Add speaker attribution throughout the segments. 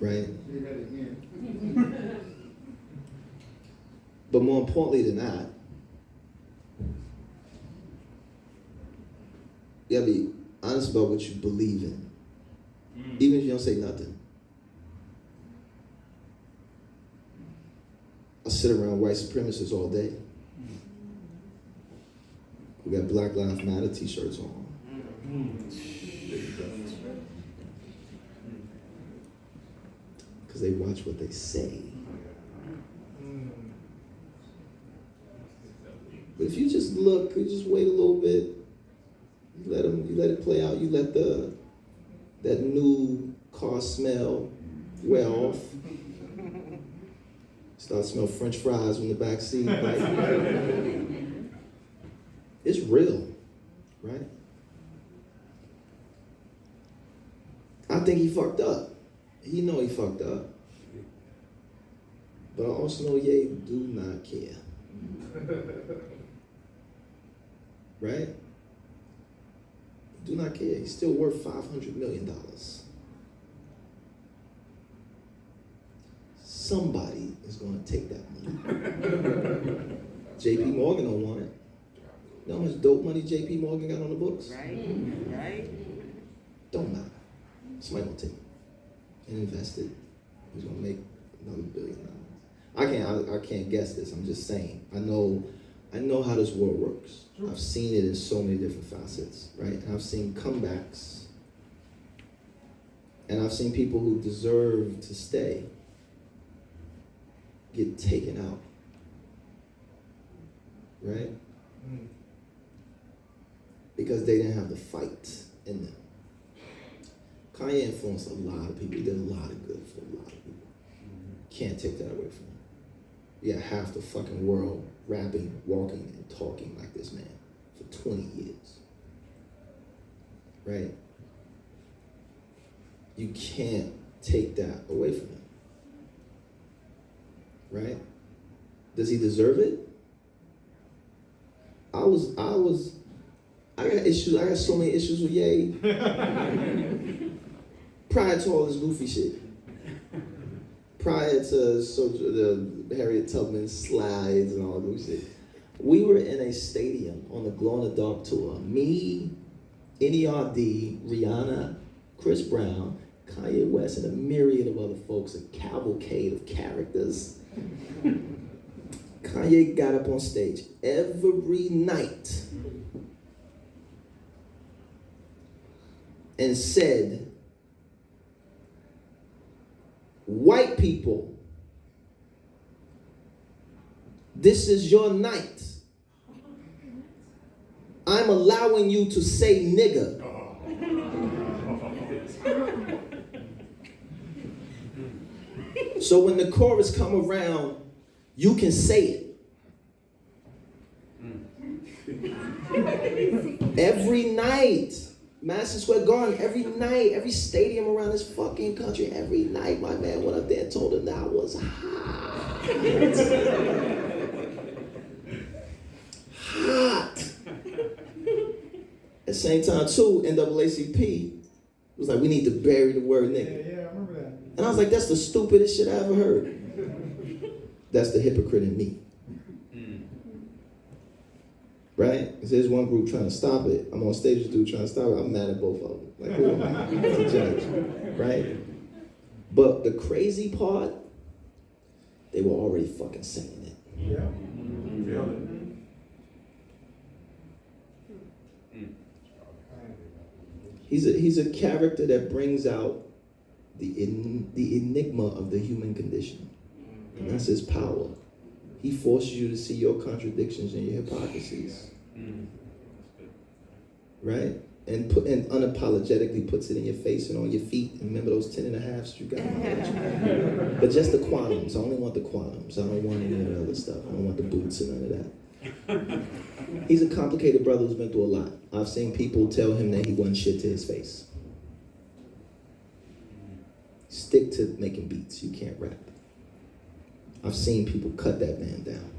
Speaker 1: right? but more importantly than that, you gotta be honest about what you believe in, even if you don't say nothing. I sit around white supremacists all day. We got Black Lives Matter t-shirts on. Because they watch what they say. But if you just look, you just wait a little bit, you let them, you let it play out, you let the that new car smell wear off. Start smell French fries in the back seat. Like, it's real, right? I think he fucked up. He know he fucked up. But I also know Ye do not care. right? Do not care. He's still worth $500 million. Somebody is going to take that money. JP Morgan don't want it. You know how much dope money JP Morgan got on the books?
Speaker 2: Right, right.
Speaker 1: Don't matter. Somebody gonna take it and invest it. He's gonna make another billion dollars. I can't. I, I can't guess this. I'm just saying. I know. I know how this world works. I've seen it in so many different facets, right? And I've seen comebacks, and I've seen people who deserve to stay get taken out, right? Mm. Because they didn't have the fight in them. Kanye influenced a lot of people. He did a lot of good for a lot of people. Can't take that away from him. Yeah, half the fucking world rapping, walking, and talking like this man for 20 years. Right? You can't take that away from him. Right? Does he deserve it? I was, I was, I got issues. I got so many issues with Ye prior to all this goofy shit. Prior to so, the Harriet Tubman slides and all that shit. We were in a stadium on the Glow in the Dark tour. Me, NERD, Rihanna, Chris Brown, Kanye West, and a myriad of other folks, a cavalcade of characters. Kanye got up on stage every night and said, White people, this is your night. I'm allowing you to say nigga. So when the chorus come around, you can say it. Mm. every night. Madison Square Garden, every night, every stadium around this fucking country, every night, my man went up there and told him that I was hot. hot. At the same time, too, NAACP was like, we need to bury the word nigga.
Speaker 3: Yeah, yeah, I remember that.
Speaker 1: And I was like, that's the stupidest shit I ever heard. That's the hypocrite in me. Right? Because there's one group trying to stop it. I'm on stage with dude trying to stop it. I'm mad at both of them. Like, who am I to judge? Right? But the crazy part, they were already fucking saying it.
Speaker 3: Yeah. Feel it.
Speaker 1: He's a, he's a character that brings out the, en, the enigma of the human condition. And that's his power. He forces you to see your contradictions and your hypocrisies. Right? And put and unapologetically puts it in your face and on your feet. And remember those ten and a halves you got? but just the quantums. I only want the quantums. I don't want any of the other stuff. I don't want the boots and none of that. He's a complicated brother who's been through a lot. I've seen people tell him that he wasn't shit to his face. Stick to making beats. You can't rap. I've seen people cut that man down.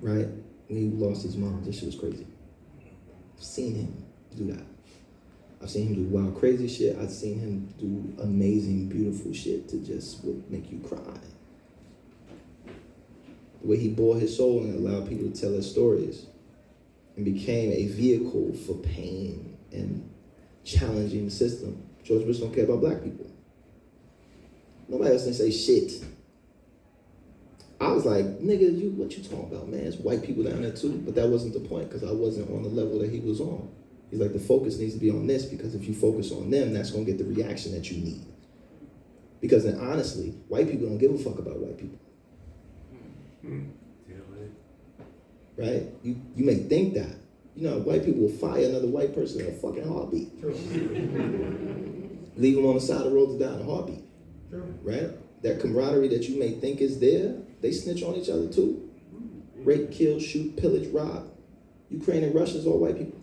Speaker 1: Right? When he lost his mom, this shit was crazy. I've seen him do that. I've seen him do wild, crazy shit. I've seen him do amazing, beautiful shit to just would make you cry. The way he bore his soul and allowed people to tell their stories and became a vehicle for pain and challenging the system. George Bush don't care about black people. Nobody else can say shit. I was like, nigga, you what you talking about, man? It's white people down there too. But that wasn't the point because I wasn't on the level that he was on. He's like, the focus needs to be on this because if you focus on them, that's gonna get the reaction that you need. Because then honestly, white people don't give a fuck about white people. Mm-hmm. Right? You you may think that. You know, white people will fire another white person in a fucking heartbeat. Leave them on the side of the road to die in a heartbeat. Right? That camaraderie that you may think is there, they snitch on each other too. Rape, kill, shoot, pillage, rob. Ukraine and Russia's all white people.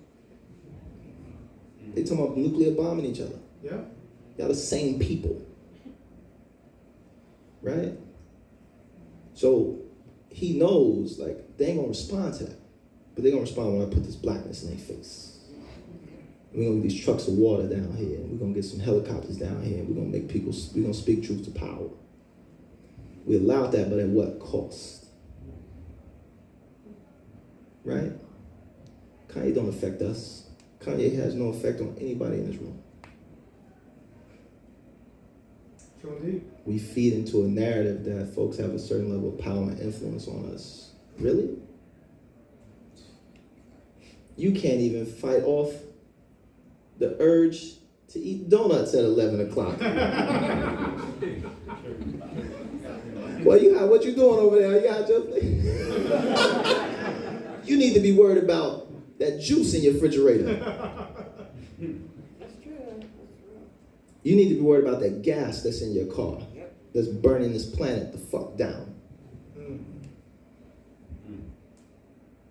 Speaker 1: They talking about nuclear bombing each other.
Speaker 3: Yeah.
Speaker 1: Y'all the same people. Right? So he knows like they ain't gonna respond to that. But they're gonna respond when I put this blackness in their face. We're gonna get these trucks of water down here, and we're gonna get some helicopters down here, and we're gonna make people we're gonna speak truth to power. We allowed that, but at what cost? Right? Kanye don't affect us. Kanye has no effect on anybody in this room.
Speaker 3: Sure indeed.
Speaker 1: we feed into a narrative that folks have a certain level of power and influence on us. Really? You can't even fight off the urge to eat donuts at 11 o'clock. well, you got what you doing over there? You got just You need to be worried about that juice in your refrigerator.
Speaker 2: That's true. That's true.
Speaker 1: You need to be worried about that gas that's in your car that's burning this planet the fuck down.
Speaker 3: Mm.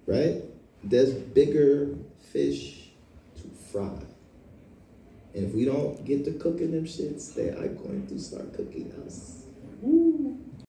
Speaker 1: Right? There's bigger fish to fry. And if we don't get to cooking them shits, they are going to start cooking us.